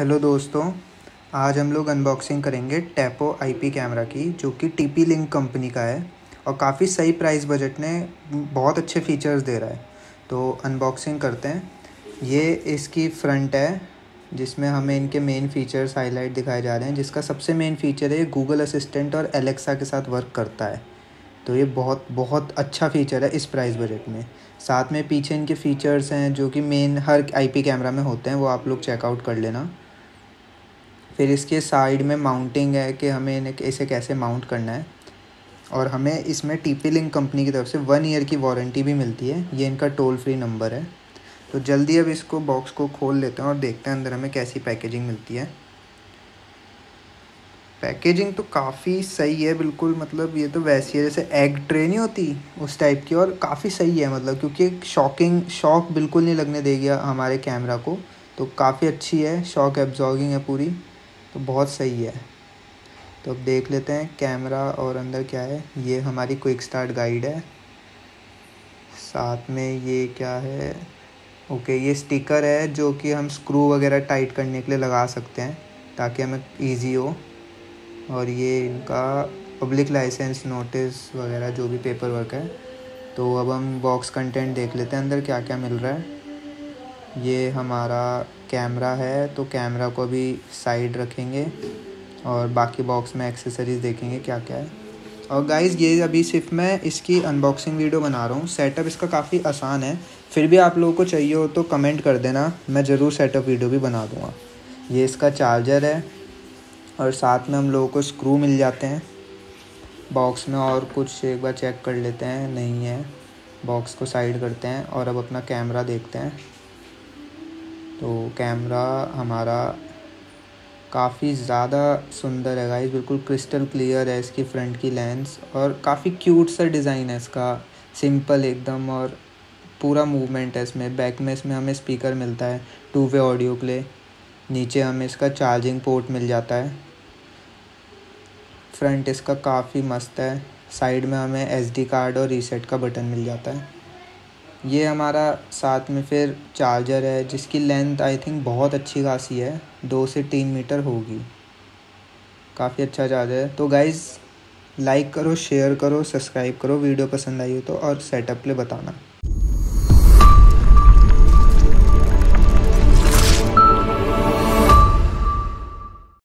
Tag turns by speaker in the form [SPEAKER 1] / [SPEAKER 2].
[SPEAKER 1] Hello दोस्तों, आज हम लोग अनबॉक्सिंग करेंगे टैपो आईपी कैमरा की, जो कि टीपी लिंक कंपनी का है और काफ़ी सही प्राइस बजट में बहुत अच्छे फीचर्स दे रहा है। तो अनबॉक्सिंग करते हैं। ये इसकी फ्रंट है, जिसमें हमें इनके मेन फीचर्स हाईलाइट दिखाए जा रहे हैं, जिसका सबसे मेन फीचर है गूगल असिस्टेंट और एलेक्सा के साथ वर्क करता है। तो ये बहुत बहुत अच्छा फ़ीचर है इस प्राइस बजट में। साथ में पीछे इनके फ़ीचर्स हैं, जो कि मेन हर आईपी कैमरा में होते हैं, वो आप लोग चेकआउट कर लेना। फिर इसके साइड में माउंटिंग है कि हमें इन्हें इसे कैसे माउंट करना है। और हमें इसमें टी पी लिंक कंपनी की तरफ़ से वन ईयर की वारंटी भी मिलती है। ये इनका टोल फ्री नंबर है। तो जल्दी अब इसको बॉक्स को खोल लेते हैं और देखते हैं अंदर हमें कैसी पैकेजिंग मिलती है। पैकेजिंग तो काफ़ी सही है, बिल्कुल मतलब ये तो वैसी है, जैसे एग ट्रे नहीं होती उस टाइप की, और काफ़ी सही है मतलब क्योंकि शॉकिंग शॉक बिल्कुल नहीं लगने देगी हमारे कैमरा को। तो काफ़ी अच्छी है शॉक एब्जॉर्गिंग है पूरी। तो बहुत सही है। तो अब देख लेते हैं कैमरा और अंदर क्या है। ये हमारी क्विक स्टार्ट गाइड है। साथ में ये क्या है? ओके ये स्टिकर है जो कि हम स्क्रू वगैरह टाइट करने के लिए लगा सकते हैं ताकि हमें इजी हो। और ये इनका पब्लिक लाइसेंस नोटिस वगैरह जो भी पेपर वर्क है तो अब हम बॉक्स कंटेंट देख लेते हैं अंदर क्या क्या मिल रहा है। ये हमारा कैमरा है तो कैमरा को भी साइड रखेंगे और बाकी बॉक्स में एक्सेसरीज़ देखेंगे क्या क्या है। और गाइज़ ये अभी सिर्फ़ मैं इसकी अनबॉक्सिंग वीडियो बना रहा हूँ। सेटअप इसका काफ़ी आसान है। फिर भी आप लोगों को चाहिए हो तो कमेंट कर देना। मैं ज़रूर सेटअप वीडियो भी बना दूँगा। ये इसका चार्जर है और साथ में हम लोगों को स्क्रू मिल जाते हैं। बॉक्स में और कुछ एक बार चेक कर लेते हैं। नहीं है। बॉक्स को साइड करते हैं और अब अपना कैमरा देखते हैं। तो कैमरा हमारा काफ़ी ज़्यादा सुंदर है गाइस बिल्कुल क्रिस्टल क्लियर है इसकी फ्रंट की लेंस और काफ़ी क्यूट सा डिज़ाइन है इसका। सिंपल एकदम और पूरा मूवमेंट है इसमें। बैक में इसमें हमें स्पीकर मिलता है टू वे ऑडियो प्ले नीचे हमें इसका चार्जिंग पोर्ट मिल जाता है। फ्रंट इसका काफ़ी मस्त है। साइड में हमें एस कार्ड और रीसेट का बटन मिल जाता है। ये हमारा साथ में फिर चार्जर है, जिसकी लेंथ आई थिंक बहुत अच्छी खासी है, दो से तीन मीटर होगी। काफ़ी अच्छा चार्जर है। तो गाइज़ लाइक करो शेयर करो सब्सक्राइब करो, वीडियो पसंद आई हो तो और सेटअप ले बताना।